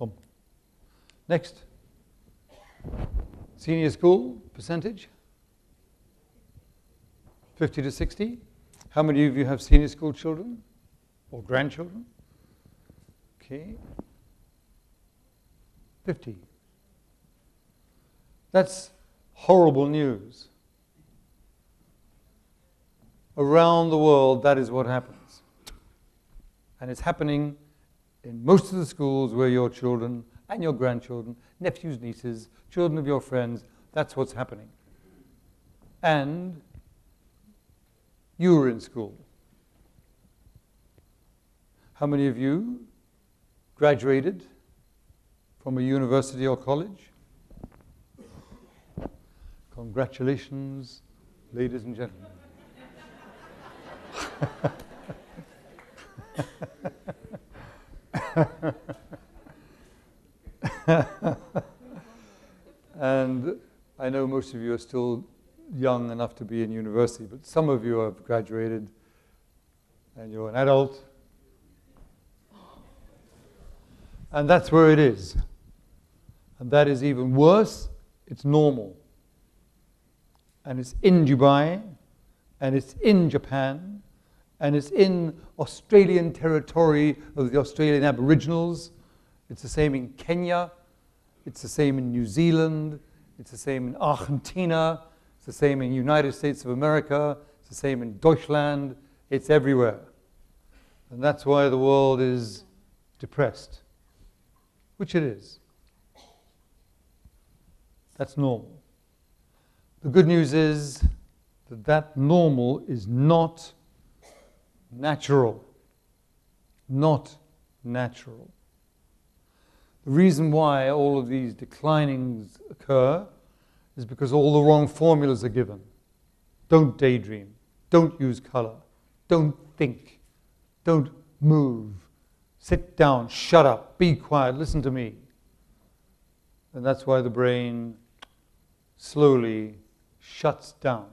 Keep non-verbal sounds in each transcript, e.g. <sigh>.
Boom. Next. Senior school percentage? 50 to 60? How many of you have senior school children or grandchildren? Okay. 50. That's horrible news. Around the world, that is what happens. And it's happening in most of the schools where your children and your grandchildren, nephews, nieces, children of your friends, that's what's happening. And you were in school. How many of you graduated from a university or college? Congratulations, ladies and gentlemen. <laughs> <laughs> and I know most of you are still young enough to be in university, but some of you have graduated and you're an adult. And that's where it is. And that is even worse, it's normal. And it's in Dubai, and it's in Japan, and it's in Australian territory of the Australian Aboriginals. It's the same in Kenya, it's the same in New Zealand, it's the same in Argentina, it's the same in United States of America, it's the same in Deutschland, it's everywhere. And that's why the world is depressed, which it is. That's normal. The good news is that that normal is not natural. Not natural. The reason why all of these declinings occur is because all the wrong formulas are given. Don't daydream. Don't use color. Don't think. Don't move. Sit down. Shut up. Be quiet. Listen to me. And that's why the brain slowly shuts down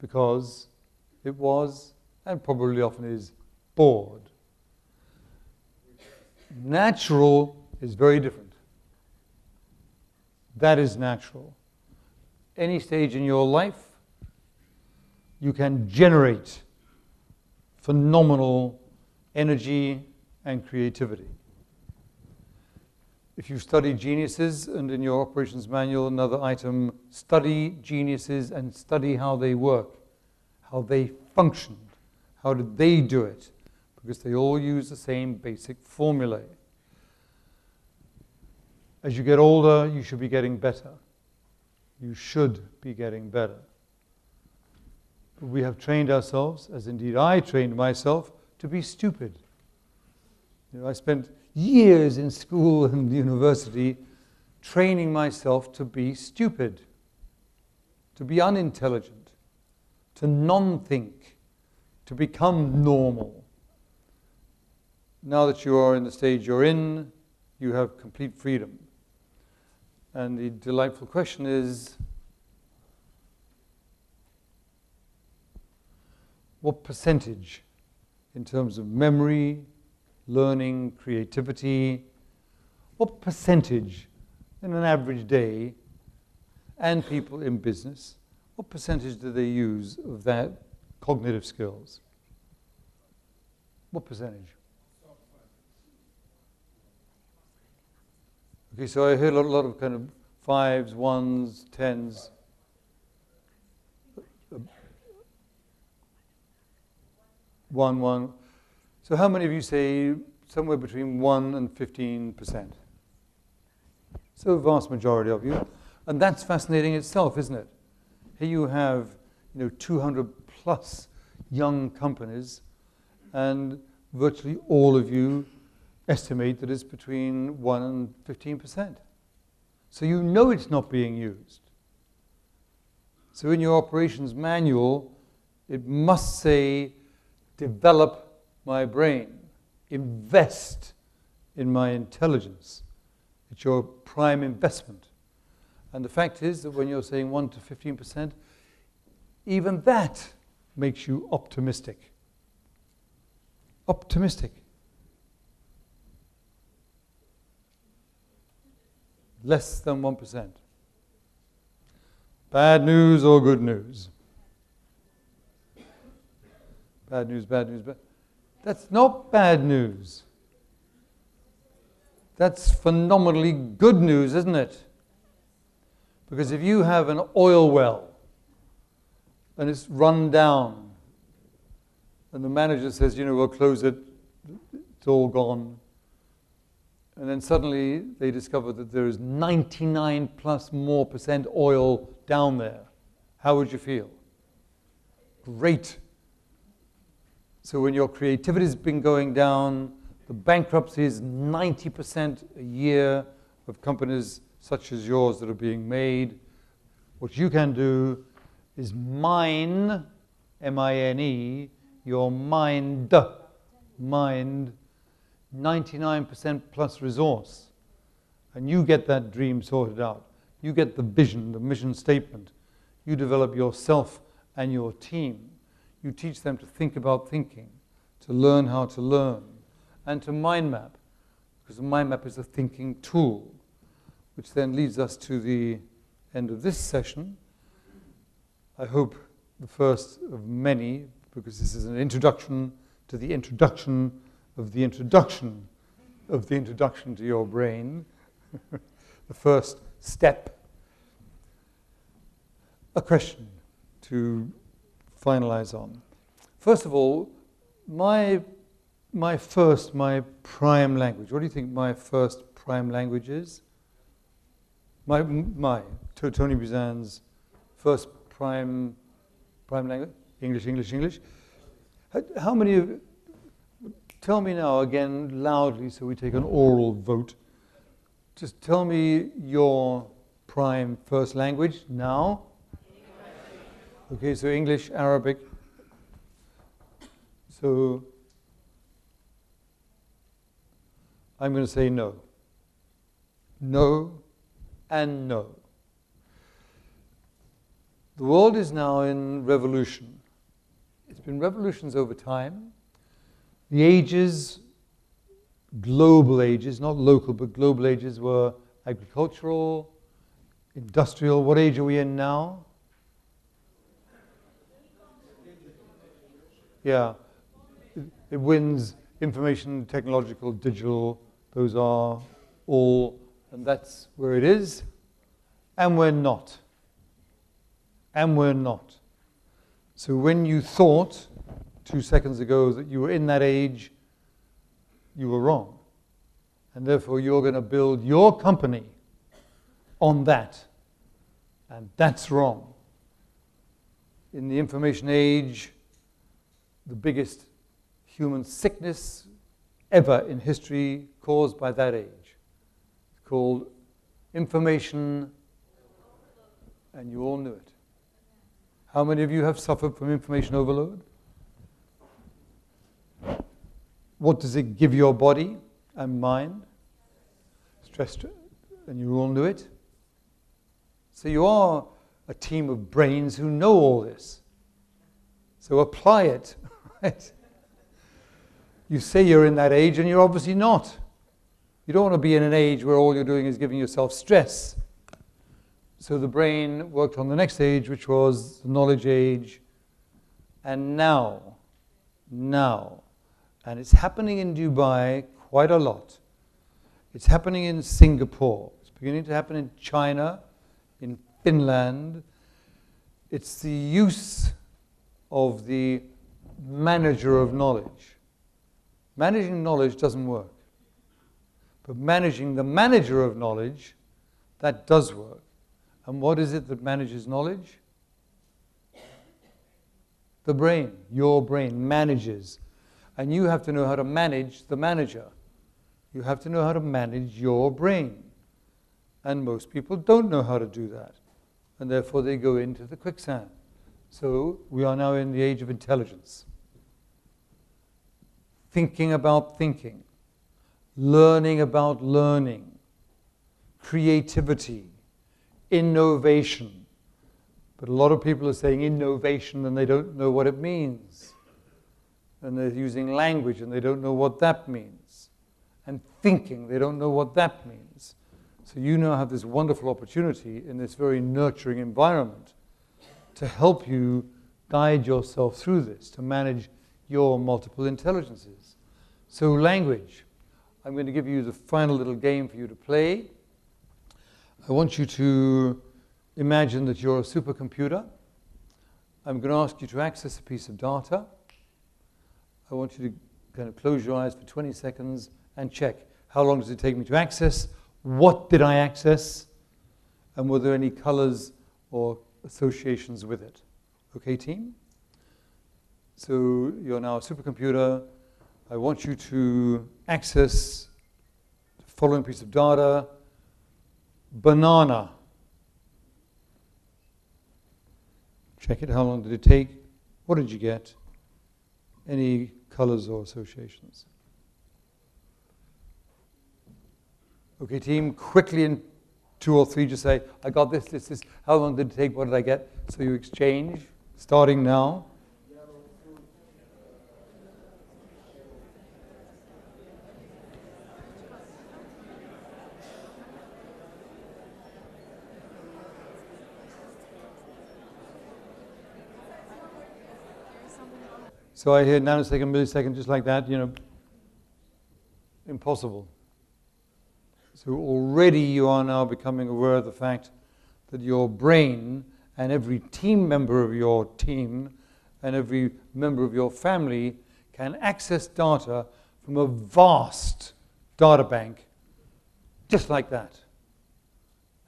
because it was and probably often is bored. Natural is very different. That is natural. Any stage in your life, you can generate phenomenal energy and creativity. If you study geniuses, and in your operations manual, another item, study geniuses and study how they work, how they functioned, how did they do it, because they all use the same basic formulae. As you get older, you should be getting better. You should be getting better. But we have trained ourselves, as indeed I trained myself, to be stupid. You know, I spent years in school and university training myself to be stupid, to be unintelligent, to non think, to become normal. Now that you are in the stage you're in, you have complete freedom. And the delightful question is what percentage in terms of memory, learning, creativity, what percentage in an average day, and people in business, what percentage do they use of that cognitive skills? What percentage? Okay, so I heard a lot of kind of fives, ones, tens. One, one. So how many of you say somewhere between 1 and 15%? So a vast majority of you. And that's fascinating itself, isn't it? Here you have, you know, 200 plus young companies, and virtually all of you estimate that it's between 1 and 15%. So you know it's not being used. So in your operations manual, it must say develop my brain, invest in my intelligence. It's your prime investment. And the fact is that when you're saying 1 to 15%, even that makes you optimistic. Optimistic. less than 1%. Bad news or good news? Bad news, bad news, bad. That's not bad news. That's phenomenally good news, isn't it? Because if you have an oil well and it's run down, and the manager says, you know, we'll close it, it's all gone. And then suddenly they discover that there is 99 plus more percent oil down there. How would you feel? Great. So when your creativity has been going down, the bankruptcies, 90% a year of companies such as yours that are being made. What you can do is mine, M-I-N-E, your mind, mind, 99% plus resource. And you get that dream sorted out. You get the vision, the mission statement. You develop yourself and your team. You teach them to think about thinking, to learn how to learn, and to mind map, because the mind map is a thinking tool, which then leads us to the end of this session. I hope the first of many, because this is an introduction to the introduction of the introduction of the introduction to your brain, <laughs> the first step. A question to finalize on. First of all, my, my first, my prime language, what do you think my first prime language is? My, my Tony Buzan's first prime, prime language? English, English, English. How many of, tell me now again loudly so we take an oral vote. Just tell me your prime first language now. Okay, so English, Arabic. So I'm going to say no. No and no. The world is now in revolution. It's been revolutions over time. The ages, global ages, not local, but global ages, were agricultural, industrial. What age are we in now? Yeah. It wins information, technological, digital. Those are all, and that's where it is. And we're not. And we're not. So when you thought two seconds ago that you were in that age, you were wrong. And therefore, you're going to build your company on that. And that's wrong. In the information age, the biggest human sickness ever in history caused by that age. It's called information, and you all knew it. How many of you have suffered from information overload? What does it give your body and mind? Stress, and you all knew it. So you are a team of brains who know all this. So apply it, <laughs> right? You say you're in that age and you're obviously not. You don't want to be in an age where all you're doing is giving yourself stress. So the brain worked on the next age, which was the knowledge age. And now, now, and it's happening in Dubai quite a lot. It's happening in Singapore. It's beginning to happen in China, in Finland. It's the use of the manager of knowledge. Managing knowledge doesn't work. But managing the manager of knowledge, that does work. And what is it that manages knowledge? The brain, your brain manages. And you have to know how to manage the manager. You have to know how to manage your brain. And most people don't know how to do that. And therefore they go into the quicksand. So we are now in the age of intelligence thinking about thinking, learning about learning, creativity, innovation. But a lot of people are saying innovation and they don't know what it means. And they're using language and they don't know what that means. And thinking, they don't know what that means. So you now have this wonderful opportunity in this very nurturing environment to help you guide yourself through this, to manage your multiple intelligences. So, language. I'm going to give you the final little game for you to play. I want you to imagine that you're a supercomputer. I'm going to ask you to access a piece of data. I want you to kind of close your eyes for 20 seconds and check how long does it take me to access? What did I access? And were there any colors or associations with it? Okay, team? So you're now a supercomputer. I want you to access the following piece of data banana. Check it. How long did it take? What did you get? Any colors or associations? Okay, team, quickly in two or three, just say, I got this, this, this. How long did it take? What did I get? So you exchange, starting now. So I hear nanosecond, millisecond, just like that, you know, impossible. So already you are now becoming aware of the fact that your brain and every team member of your team and every member of your family can access data from a vast data bank just like that.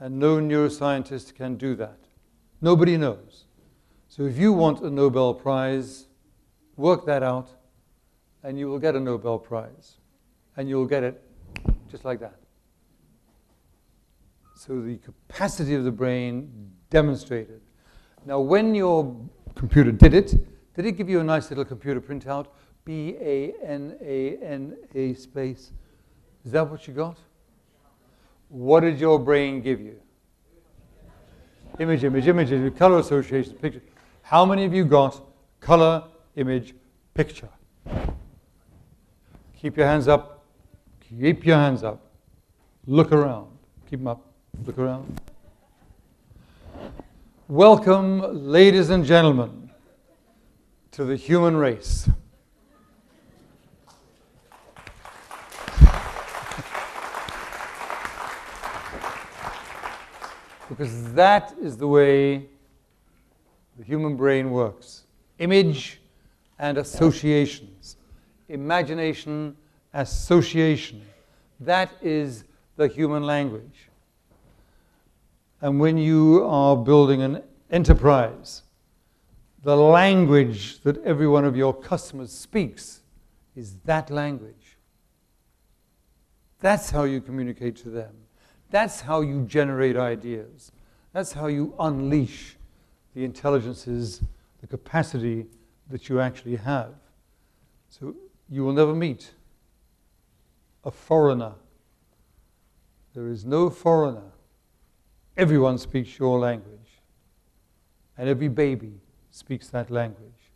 And no neuroscientist can do that. Nobody knows. So if you want a Nobel Prize, work that out, and you will get a Nobel Prize. And you will get it just like that. So the capacity of the brain demonstrated. Now, when your computer did it, did it give you a nice little computer printout? B A N A N A space. Is that what you got? What did your brain give you? Image, image, image, color association, picture. How many of you got color, image, picture? Keep your hands up. Keep your hands up. Look around. Keep them up. Look around. Welcome, ladies and gentlemen, to the human race. <laughs> because that is the way the human brain works image and associations, imagination, association. That is the human language. And when you are building an enterprise, the language that every one of your customers speaks is that language. That's how you communicate to them. That's how you generate ideas. That's how you unleash the intelligences, the capacity that you actually have. So you will never meet a foreigner. There is no foreigner Everyone speaks your language, and every baby speaks that language.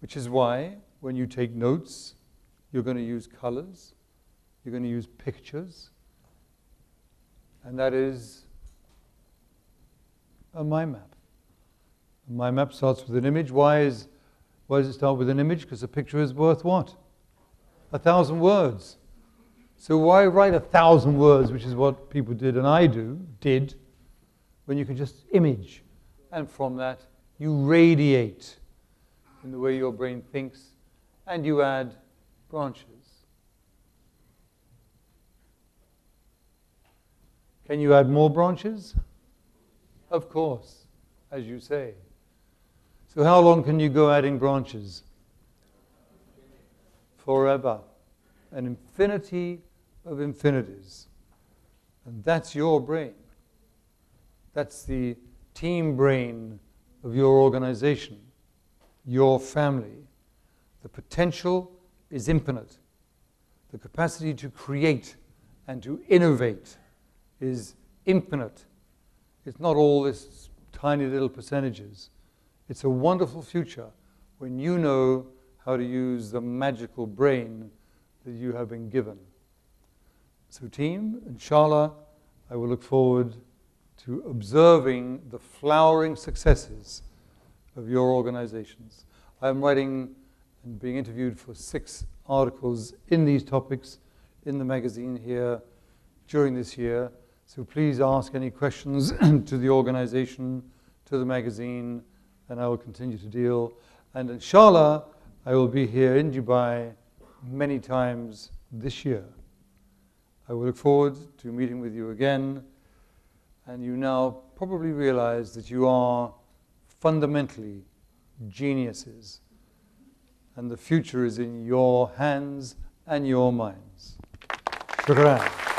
Which is why, when you take notes, you're going to use colors, you're going to use pictures, and that is a mind map. A mind map starts with an image. Why, is, why does it start with an image? Because a picture is worth what? A thousand words. So why write a thousand words, which is what people did and I do, did, when you can just image. And from that, you radiate in the way your brain thinks, and you add branches. Can you add more branches? Of course, as you say. So, how long can you go adding branches? Forever. An infinity of infinities. And that's your brain. That's the team brain of your organization, your family. The potential is infinite. The capacity to create and to innovate is infinite. It's not all this tiny little percentages. It's a wonderful future when you know how to use the magical brain that you have been given. So, team, inshallah, I will look forward to observing the flowering successes of your organizations. I am writing and being interviewed for six articles in these topics in the magazine here during this year. So please ask any questions <clears throat> to the organization, to the magazine, and I will continue to deal. And inshallah, I will be here in Dubai many times this year. I will look forward to meeting with you again. And you now probably realize that you are fundamentally geniuses. And the future is in your hands and your minds. Shukran.